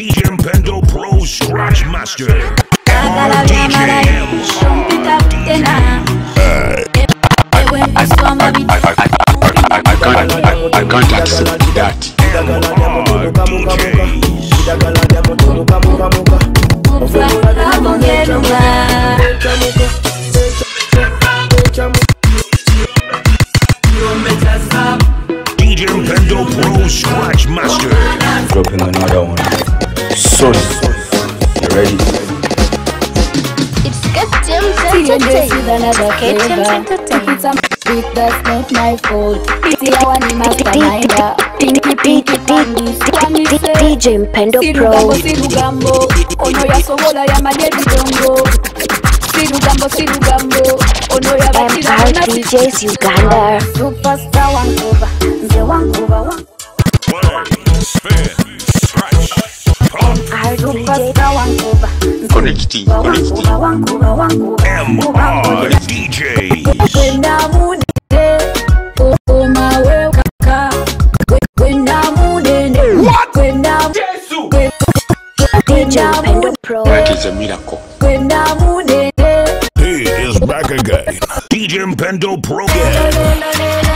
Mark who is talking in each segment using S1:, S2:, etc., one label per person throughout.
S1: DJ Mpendo Pro Scratch Master.
S2: Agala vyamala
S1: DJs.
S2: Kompita tena Ewe msoma
S3: I, I, I, I, I, can't, I, I can't accept that.
S2: Mufwa Abongelunga
S1: DJ Mpendo Pro Scratch Master.
S3: Dropping another one. sauce. You ready?
S4: It's get
S2: James
S4: DJ Mpendo Pro. DJs Uganda.
S2: Superstar
S1: spin, scratch.
S2: Superstar wankuba
S3: Connecting, connecting.
S2: Oma we kaka
S4: DJ Mpendo Pro.
S3: That is a miracle.
S2: Kwenamunene
S1: He is back again. DJ Mpendo Pro. MR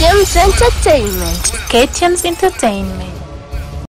S4: Gems Entertainment.
S5: KTM's Entertainment.